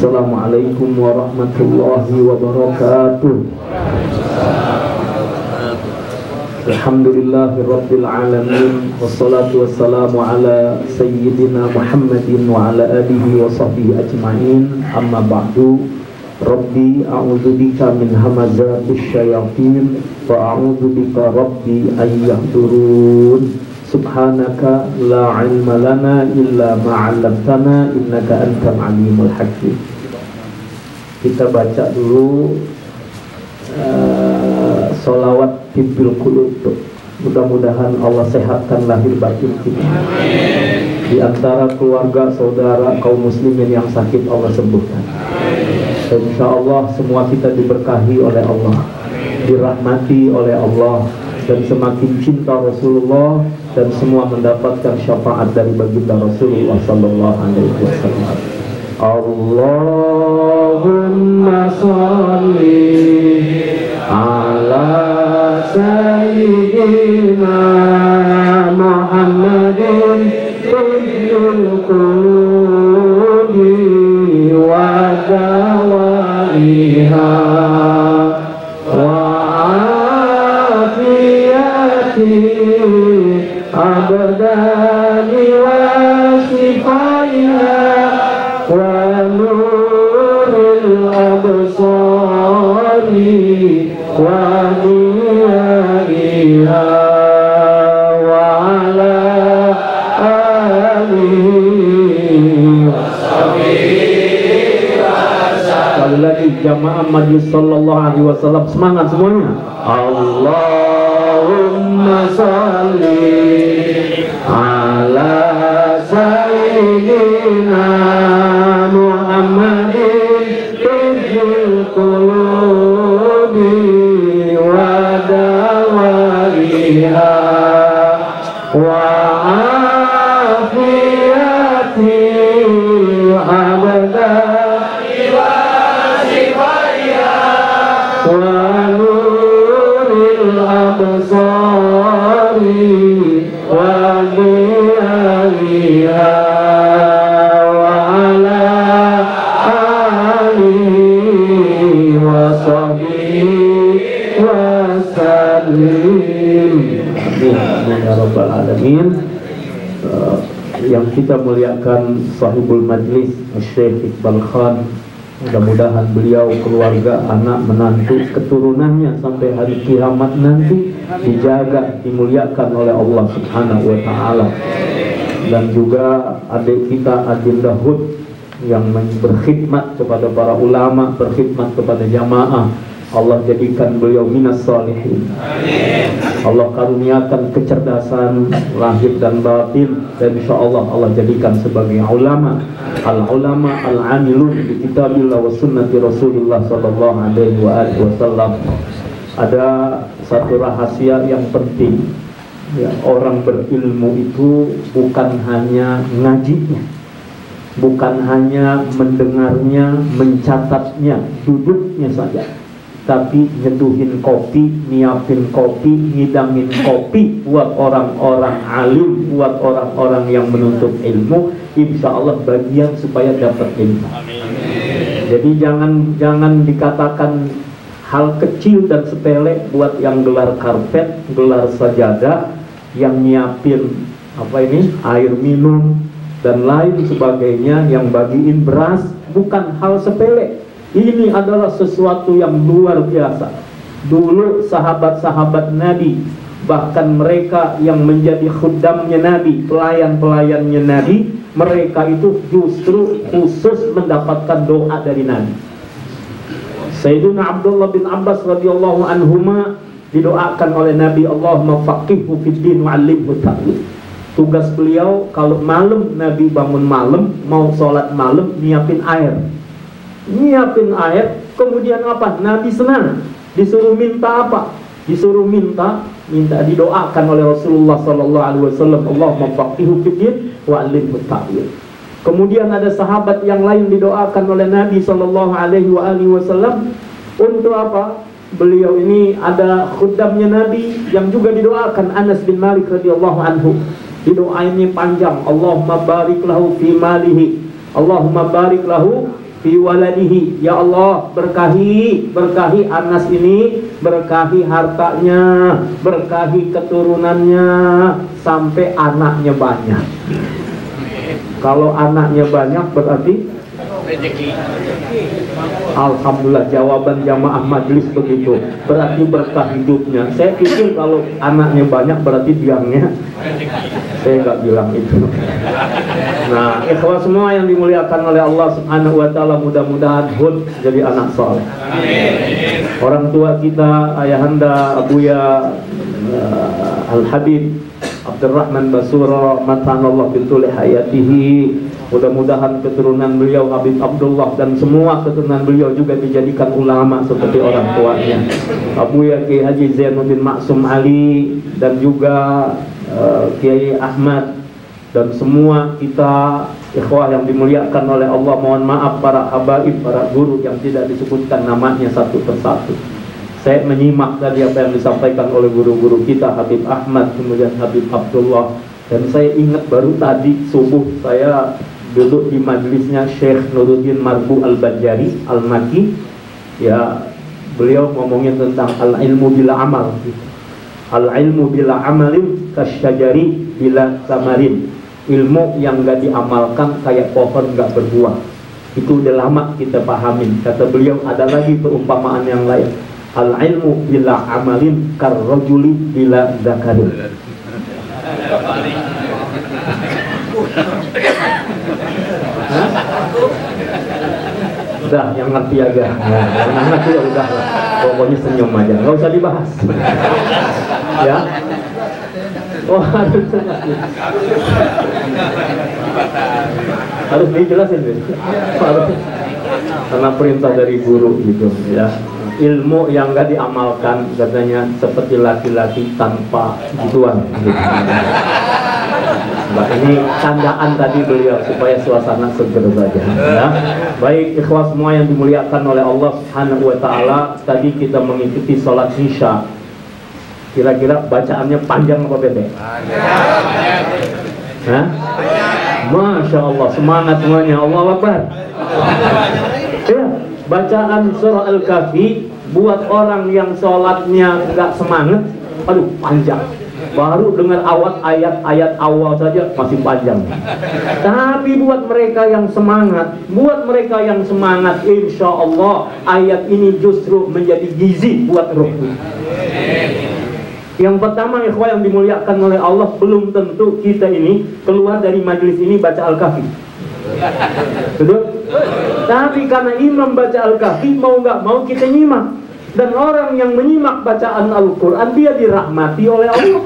Assalamualaikum warahmatullahi wabarakatuh Alhamdulillahi Rabbil Alamin Wassalatu wassalamu ala Sayyidina Muhammadin Wa ala alihi wa sahbihi ajma'in Amma ba'du Rabbi a'udhu bika min hamazati syayatin Wa a'udhu bika Rabbi ayyahdurun Subhanaka la ilma lana illa ma'alamtana Innaka antam alimul hakim. Kita baca dulu uh, Salawat Tibil Kulub Mudah-mudahan Allah sehatkan lahir batin kita. Di antara keluarga, saudara, kaum muslimin yang sakit Allah sembuhkan. Insya Allah semua kita diberkahi oleh Allah. Dirahmati oleh Allah Dan semakin cinta Rasulullah Dan semua mendapatkan syafaat dari baginda Rasulullah Sallallahu Alaihi Wasallam. Allahumma salli ala sayyidina Muhammadin Ibnul Qulubi wa dawaiha. Wa abdani wa sifaiha wa nuril absari wa diyaiha wa ala alihi wa Sekali lagi jamaah majlis sallallahu alaihi wasallam semangat semuanya. Allahumma salli ala salim ya rabbal alamin. Eh, yang kita muliakan sahibul majlis Syekh Iqbal Khan. Mudah-mudahan beliau keluarga anak menantu keturunannya sampai hari kiamat nanti dijaga dimuliakan oleh Allah Subhanahu wa taala. Dan juga adik kita Adil Dahud yang berkhidmat kepada para ulama, berkhidmat kepada jamaah. Allah jadikan beliau minas salihin. Allah karuniakan kecerdasan lahir dan batin. Dan insya Allah Allah jadikan sebagai ulama. Al ulama al amilun di kitabillah wa sunnati rasulullah sallallahu alaihi wa alihi wasallam. Ada satu rahasia yang penting. Ya, orang berilmu itu bukan hanya ngajinya bukan hanya mendengarnya mencatatnya duduknya saja tapi nyeduhin kopi, nyiapin kopi, ngidangin kopi buat orang-orang alim, buat orang-orang yang menuntut ilmu, insya Allah bagian supaya dapat ilmu. Jadi jangan jangan dikatakan hal kecil dan sepele buat yang gelar karpet, gelar sajadah, yang nyiapin apa ini air minum dan lain sebagainya, yang bagiin beras, bukan hal sepele. Ini adalah sesuatu yang luar biasa. Dulu sahabat-sahabat Nabi, bahkan mereka yang menjadi khuddamnya Nabi, pelayan-pelayannya Nabi, mereka itu justru khusus mendapatkan doa dari Nabi. Sayyidina Abdullah bin Abbas radhiyallahu anhuma didoakan oleh Nabi Allahumma faqihhu fid din wa 'allimhu ta'wil. Tugas beliau kalau malam Nabi bangun malam mau sholat malam nyiapin air nyiapin air, kemudian apa? Nabi senang. Disuruh minta apa? Disuruh minta, minta didoakan oleh Rasulullah Wasallam. Allah faqihu fiddin wa. Kemudian ada sahabat yang lain didoakan oleh Nabi Sallallahu Alaihi Wasallam untuk apa? Beliau ini ada khuddamnya Nabi yang juga didoakan Anas bin Malik radhiyallahu anhu. Didoainnya panjang. Allahumma barik lahu fi malihi. Allahumma barik lahu fi waladihi. Ya Allah berkahi berkahi Anas ini berkahi hartanya berkahi keturunannya sampai anaknya banyak. Kalau anaknya banyak berarti Alhamdulillah jawaban jamaah majlis begitu. Berarti berkah hidupnya. Saya pikir kalau anaknya banyak berarti biangnya saya nggak bilang itu. Nah ikhwah semua yang dimuliakan oleh Allah subhanahu wa ta'ala mudah-mudahan hud jadi anak soleh. Orang tua kita ayahanda abuya uh, al-habib Abdurrahman Basura matanallah bintul hayatihi mudah-mudahan keturunan beliau Habib Abdullah dan semua keturunan beliau juga dijadikan ulama seperti orang tuanya. Abu Yaki Haji Zainuddin Maksum Ali dan juga uh, Kiai Ahmad. Dan semua kita ikhwah yang dimuliakan oleh Allah mohon maaf para habaib, para guru yang tidak disebutkan namanya satu persatu. Saya menyimak tadi apa yang disampaikan oleh guru-guru kita Habib Ahmad kemudian Habib Abdullah. Dan saya ingat baru tadi subuh saya duduk di majelisnya Syekh Nuruddin Marbu Al-Bajari Al-Maki. Ya beliau ngomongin tentang al-ilmu bila amal. Al-ilmu bila amalin kasyajari bila samarin. Ilmu yang gak diamalkan kayak pohon gak berbuah. Itu udah lama kita pahamin. Kata beliau ada lagi perumpamaan yang lain. Al ilmu bila amalin kar rajuli bila zakarin udah yang ngerti aja ya, yang ngerti ya udah pokoknya senyum aja. Nggak usah dibahas. Ya? Oh harus harus dijelasin harus. Karena perintah dari guru gitu ya. Ilmu yang gak diamalkan katanya seperti laki-laki tanpa gituan gitu. Mbak ini candaan tadi beliau supaya suasana seger saja ya. Baik ikhwas semua yang dimuliakan oleh Allah Subhanahu wa taala, tadi kita mengikuti sholat Isya. Kira-kira bacaannya panjang apa pendek? Hah? Masya Allah, semangat semuanya. Allah Akbar. Ya, bacaan surah Al-Kahfi buat orang yang sholatnya nggak semangat, aduh panjang. Baru dengar awat ayat-ayat awal saja masih panjang. Tapi buat mereka yang semangat, buat mereka yang semangat, insya Allah ayat ini justru menjadi gizi buat roh. Yang pertama ikhwah yang dimuliakan oleh Allah belum tentu kita ini keluar dari majelis ini baca Al-Kahfi. Tapi karena imam baca Al-Kahfi mau nggak mau kita nyimak. Dan orang yang menyimak bacaan Al-Quran dia dirahmati oleh Allah.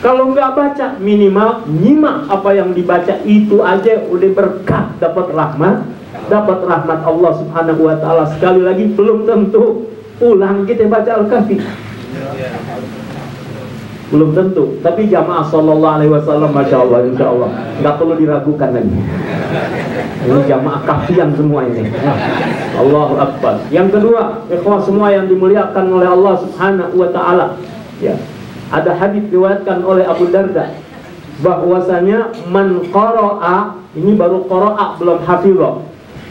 Kalau nggak baca minimal nyimak apa yang dibaca itu aja udah berkah dapat rahmat, dapat rahmat Allah Subhanahu Wa Taala. Sekali lagi belum tentu ulang kita baca Al-Kahfi belum tentu. Tapi jamaah sallallahu alaihi wasallam masya Allah insya Allah. Nggak perlu diragukan lagi. Ini jamaah kafian semua ini. Allahu Akbar. Yang kedua ikhwah semua yang dimuliakan oleh Allah subhanahu wa ta'ala. Ya. Ada hadis diriwayatkan oleh Abu Darda bahwasanya man qara'a ini baru qara'a belum hafizah.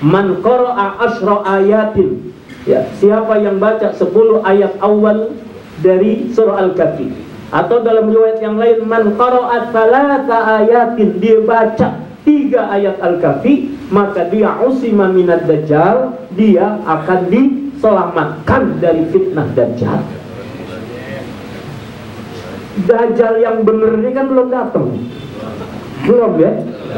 Man qara'a asyra ayatin. Ya. Siapa yang baca 10 ayat awal dari surah Al-Kahfi atau dalam riwayat yang lain man qara'at salata ayatin dia baca tiga ayat Al-Kahfi maka dia usima minad dajjal dia akan diselamatkan dari fitnah dajjal. Dajjal yang benar ini kan belum datang. Belum ya?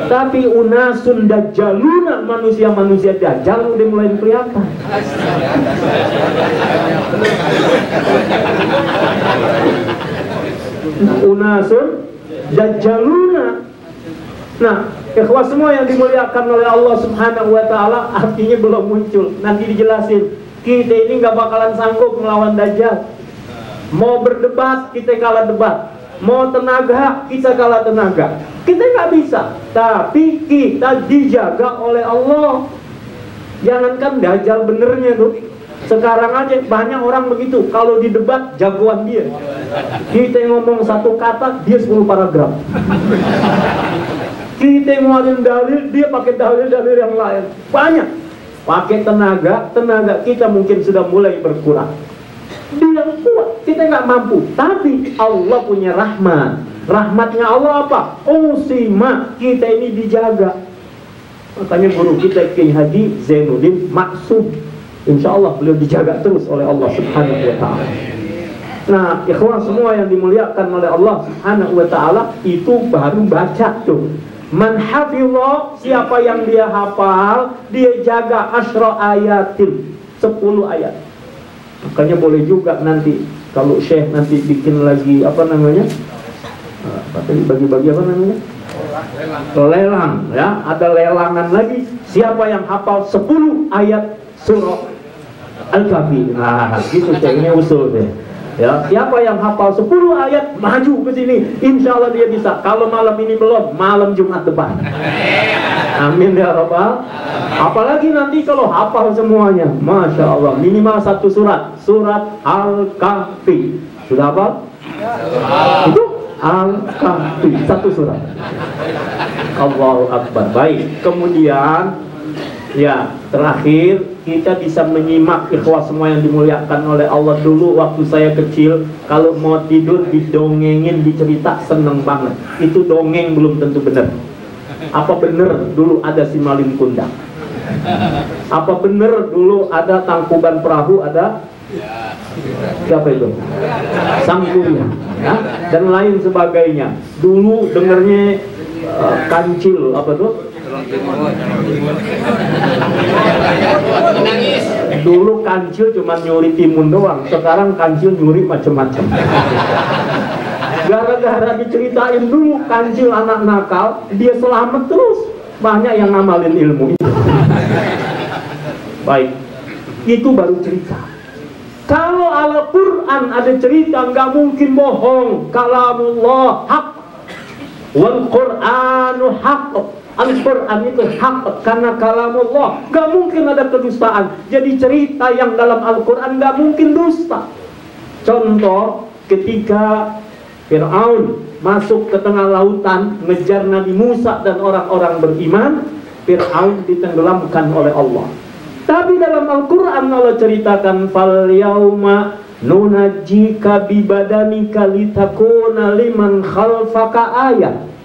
Tapi unasun dajjaluna manusia-manusia dajjal udah mulai kelihatan unasun dajjaluna nah ikhwah semua yang dimuliakan oleh Allah subhanahu wa ta'ala artinya belum muncul. Nanti dijelasin. Kita ini nggak bakalan sanggup melawan dajjal. Mau berdebat kita kalah debat. Mau tenaga kita kalah tenaga. Kita nggak bisa. Tapi kita dijaga oleh Allah. Jangankan dajjal benernya tuh sekarang aja banyak orang begitu kalau di debat jagoan dia kita ngomong satu kata dia 10 paragraf Kita ngeluarin dalil, dia pakai dalil-dalil yang lain. Banyak. Pakai tenaga, tenaga kita mungkin sudah mulai berkurang. Dia kuat, kita nggak mampu. Tapi Allah punya rahmat. Rahmatnya Allah apa? Simak, kita ini dijaga. Makanya guru kita Kiai Haji Zainuddin Maksud. Insya Allah beliau dijaga terus oleh Allah Subhanahu Wa Taala. Nah, ikhwan semua yang dimuliakan oleh Allah Subhanahu Wa Taala itu baru baca tuh Man siapa yang dia hafal, dia jaga asyra ayatin, 10 ayat. Makanya boleh juga nanti kalau Syekh nanti bikin lagi apa namanya? Bagi-bagi apa namanya? Lelang ya, ada lelangan lagi. Siapa yang hafal 10 ayat surah Al-Kahfi. Nah, gitu ini usul deh. Ya, siapa yang hafal 10 ayat maju ke sini, insya Allah dia bisa. Kalau malam ini belum, malam Jumat depan. Amin ya Rabbal. Apalagi nanti kalau hafal semuanya, masya Allah minimal satu surat, surat Al-Kahfi. Sudah apa? Itu Al-Kahfi satu surat. Allahu Akbar. Baik. Kemudian Ya, terakhir kita bisa menyimak ikhwah semua yang dimuliakan oleh Allah dulu waktu saya kecil kalau mau tidur didongengin dicerita seneng banget. Itu dongeng belum tentu benar. Apa benar dulu ada si maling kundang? Apa benar dulu ada tangkuban perahu ada siapa itu? Sangkunya ya? dan lain sebagainya. Dulu dengernya uh, kancil apa tuh? Dulu kancil cuma nyuri timun doang, sekarang kancil nyuri macam-macam. Gara-gara diceritain dulu kancil anak nakal, dia selamat terus. Banyak yang ngamalin ilmu itu. Baik, itu baru cerita. Kalau Al-Quran ada cerita nggak mungkin bohong. Kalamullah hak. Wal Quranu hak. Al-Quran itu hak karena kalamullah. Gak mungkin ada kedustaan. Jadi cerita yang dalam Al-Quran gak mungkin dusta. Contoh ketika Fir'aun masuk ke tengah lautan Ngejar Nabi Musa dan orang-orang beriman Fir'aun ditenggelamkan oleh Allah. Tapi dalam Al-Quran Allah ceritakan Fal yauma nunajika bibadanika litakuna liman khalfaka ayat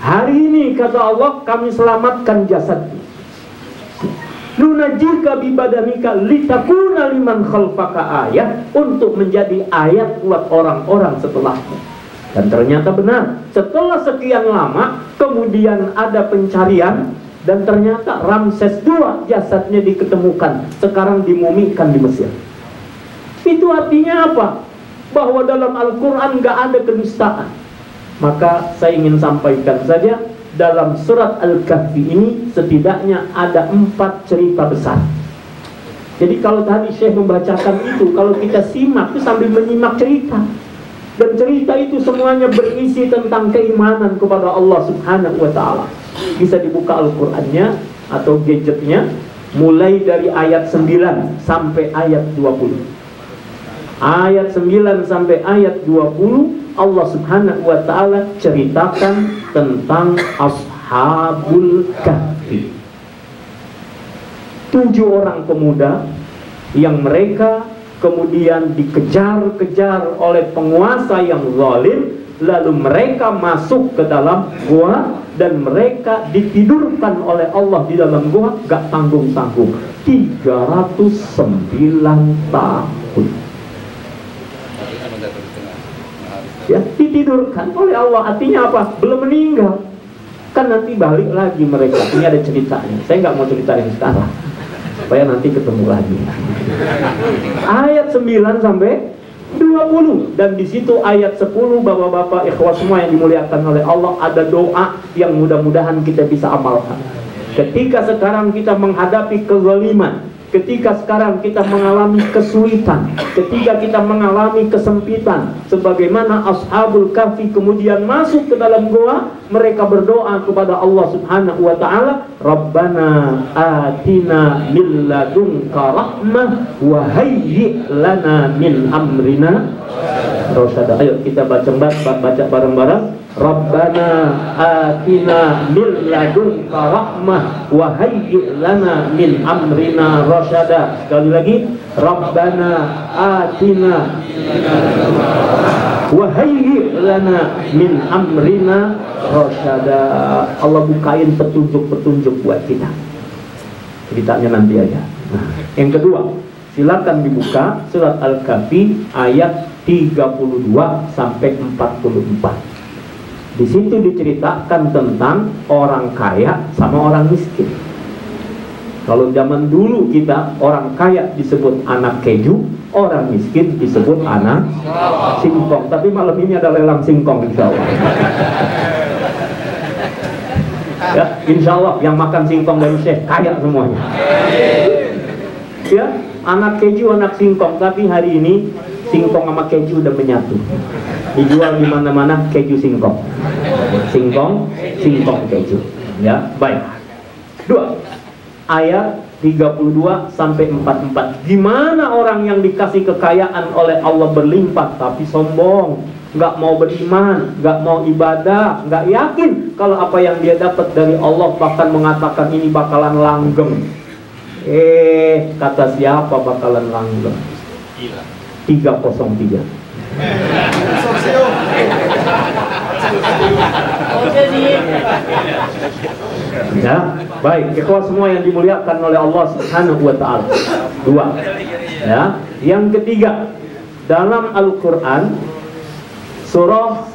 Hari ini kata Allah kami selamatkan jasadmu. Nunajika bibadanika litakuna liman khalfaka ayat untuk menjadi ayat buat orang-orang setelahmu. Dan ternyata benar, setelah sekian lama kemudian ada pencarian dan ternyata Ramses II jasadnya diketemukan, sekarang dimumikan di Mesir. Itu artinya apa? Bahwa dalam Al-Quran gak ada kedustaan maka saya ingin sampaikan saja dalam surat Al-Kahfi ini setidaknya ada empat cerita besar. Jadi kalau tadi Syekh membacakan itu, kalau kita simak itu sambil menyimak cerita. Dan cerita itu semuanya berisi tentang keimanan kepada Allah Subhanahu wa taala. Bisa dibuka Al-Qur'annya atau gadgetnya mulai dari ayat 9 sampai ayat 20. Ayat 9 sampai ayat 20 Allah Subhanahu wa taala ceritakan tentang Ashabul Kahfi. Tujuh orang pemuda yang mereka kemudian dikejar-kejar oleh penguasa yang zalim lalu mereka masuk ke dalam gua dan mereka ditidurkan oleh Allah di dalam gua gak tanggung-tanggung 309 tahun ya ditidurkan oleh Allah. Artinya apa? Belum meninggal. Kan nanti balik lagi mereka. Ini ada ceritanya. Saya nggak mau ceritain sekarang. Supaya nanti ketemu lagi. Ayat 9 sampai 20 dan di situ ayat 10 bapak-bapak ikhwas semua yang dimuliakan oleh Allah ada doa yang mudah-mudahan kita bisa amalkan. Ketika sekarang kita menghadapi kezaliman Ketika sekarang kita mengalami kesulitan, ketika kita mengalami kesempitan, sebagaimana ashabul kahfi kemudian masuk ke dalam goa, mereka berdoa kepada Allah Subhanahu wa taala, "Rabbana atina min ladunka rahmah wa hayyi lana min amrina rasyada." Ayo kita baca baca bareng-bareng. Rabbana atina min ladunka rahmah wa hayyi lana min amrina rasyada. Sekali lagi, Rabbana atina wa hayyi lana min amrina rasyada. Allah bukain petunjuk-petunjuk buat kita. Ceritanya nanti aja. Nah, yang kedua, silakan dibuka surat Al-Kahfi ayat 32 sampai 44. Di situ diceritakan tentang orang kaya sama orang miskin. Kalau zaman dulu kita orang kaya disebut anak keju, orang miskin disebut anak singkong. Tapi malam ini ada lelang singkong insya Allah. ya, insya Allah yang makan singkong dari Syekh kaya semuanya. Ya, anak keju, anak singkong. Tapi hari ini singkong sama keju udah menyatu dijual di mana-mana keju singkong. Singkong singkong keju. Ya baik. Dua. Ayat 32 sampai 44 gimana orang yang dikasih kekayaan oleh Allah berlimpah tapi sombong? Nggak mau beriman nggak mau ibadah nggak yakin kalau apa yang dia dapat dari Allah bahkan mengatakan ini bakalan langgeng. Eh kata siapa bakalan langgeng? 303 Ya, baik. Ikhwah semua yang dimuliakan oleh Allah Subhanahu wa taala. Dua. Ya. Yang ketiga, dalam Al-Qur'an surah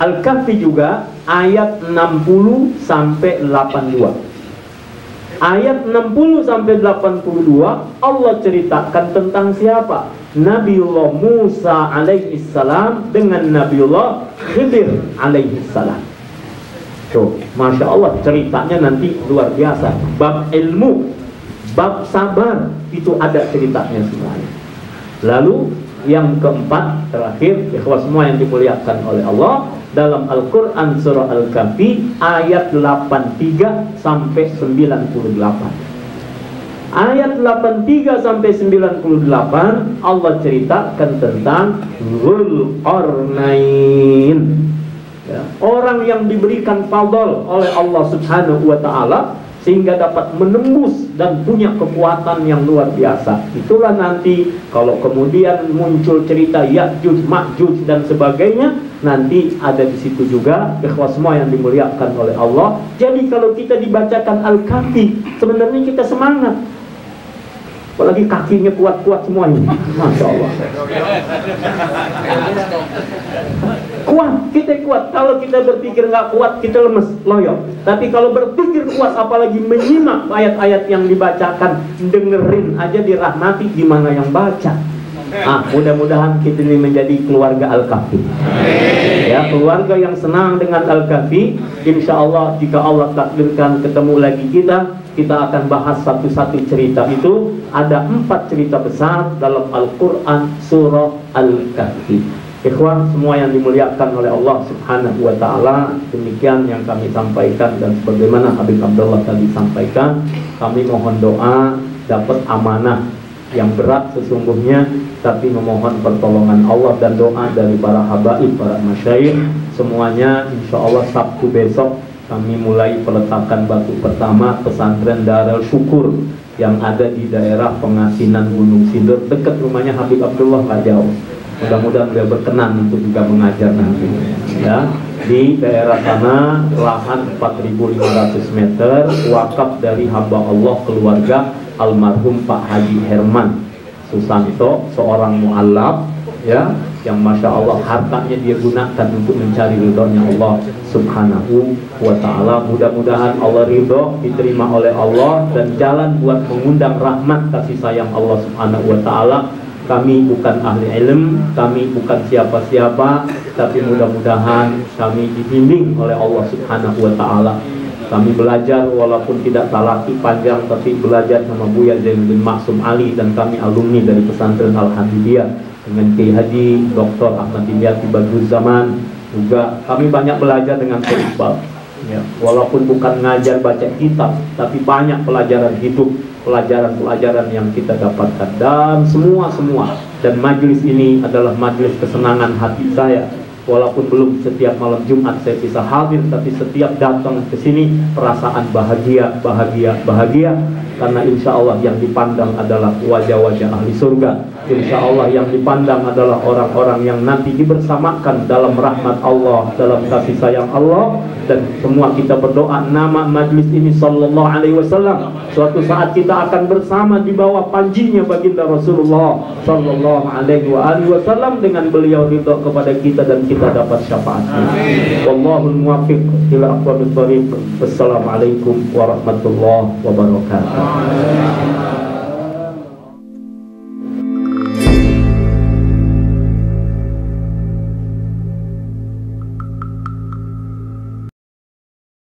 Al-Kahfi juga ayat 60 sampai 82. Ayat 60 sampai 82 Allah ceritakan tentang siapa? Nabiullah Musa alaihi salam dengan Nabiullah Khidir alaihi salam. Tuh, Masya Allah ceritanya nanti luar biasa. Bab ilmu, bab sabar itu ada ceritanya semuanya. Lalu yang keempat terakhir ikhwas semua yang dimuliakan oleh Allah dalam Al-Qur'an surah Al-Kahfi ayat 83 sampai 98 ayat 83 sampai 98 Allah ceritakan tentang Zulqarnain. Ya, orang yang diberikan fadl oleh Allah Subhanahu wa taala sehingga dapat menembus dan punya kekuatan yang luar biasa. Itulah nanti kalau kemudian muncul cerita Ya'juj, Ma'juj dan sebagainya, nanti ada di situ juga ikhwas semua yang dimuliakan oleh Allah. Jadi kalau kita dibacakan Al-Kahfi, sebenarnya kita semangat apalagi kakinya kuat-kuat semua ini Masya Allah. Kuat, kita kuat. Kalau kita berpikir nggak kuat, kita lemes, loyo tapi kalau berpikir kuat, apalagi menyimak ayat-ayat yang dibacakan dengerin aja dirahmati gimana yang baca Ah, mudah-mudahan kita ini menjadi keluarga Al-Kahfi. Ya, keluarga yang senang dengan Al-Kahfi. Insya Allah jika Allah takdirkan ketemu lagi kita, kita akan bahas satu-satu cerita itu. Ada empat cerita besar dalam Al-Quran surah Al-Kahfi. Ikhwan semua yang dimuliakan oleh Allah Subhanahu wa taala, demikian yang kami sampaikan dan sebagaimana Habib Abdullah tadi sampaikan, kami mohon doa dapat amanah yang berat sesungguhnya tapi memohon pertolongan Allah dan doa dari para habaib, para masyayikh semuanya insya Allah Sabtu besok kami mulai peletakan batu pertama pesantren Darul Syukur yang ada di daerah pengasinan Gunung Sindur dekat rumahnya Habib Abdullah nggak jauh. Mudah-mudahan beliau berkenan untuk juga mengajar nanti. Ya di daerah sana lahan 4.500 meter wakaf dari hamba Allah keluarga almarhum Pak Haji Herman Susanto seorang mualaf ya yang masya Allah hartanya dia gunakan untuk mencari ridhonya Allah Subhanahu wa taala. Mudah-mudahan Allah ridho diterima oleh Allah dan jalan buat mengundang rahmat kasih sayang Allah Subhanahu wa taala. Kami bukan ahli ilm, kami bukan siapa-siapa, tapi mudah-mudahan kami dibimbing oleh Allah Subhanahu wa taala kami belajar walaupun tidak talaki panjang tapi belajar sama Buya Zainuddin Maksum Ali dan kami alumni dari pesantren Al-Habibiyah dengan Kiai Haji Dr. Ahmad Dimyati Badruz Zaman. Juga kami banyak belajar dengan Iqbal. Ya, walaupun bukan ngajar baca kitab tapi banyak pelajaran hidup pelajaran-pelajaran yang kita dapatkan. Dan semua-semua. Dan majlis ini adalah majlis kesenangan hati saya walaupun belum setiap malam Jumat saya bisa hadir tapi setiap datang ke sini perasaan bahagia bahagia bahagia. Karena insya Allah yang dipandang adalah wajah-wajah ahli surga insya Allah yang dipandang adalah orang-orang yang nanti dibersamakan dalam rahmat Allah dalam kasih sayang Allah dan semua kita berdoa nama majlis ini sallallahu alaihi wasallam suatu saat kita akan bersama di bawah panjinya baginda Rasulullah sallallahu alaihi wasallam dengan beliau ridho kepada kita dan kita dapat syafaat. Wallahul muwaffiq ila aqwamit thariq. Wassalamualaikum warahmatullahi wabarakatuh.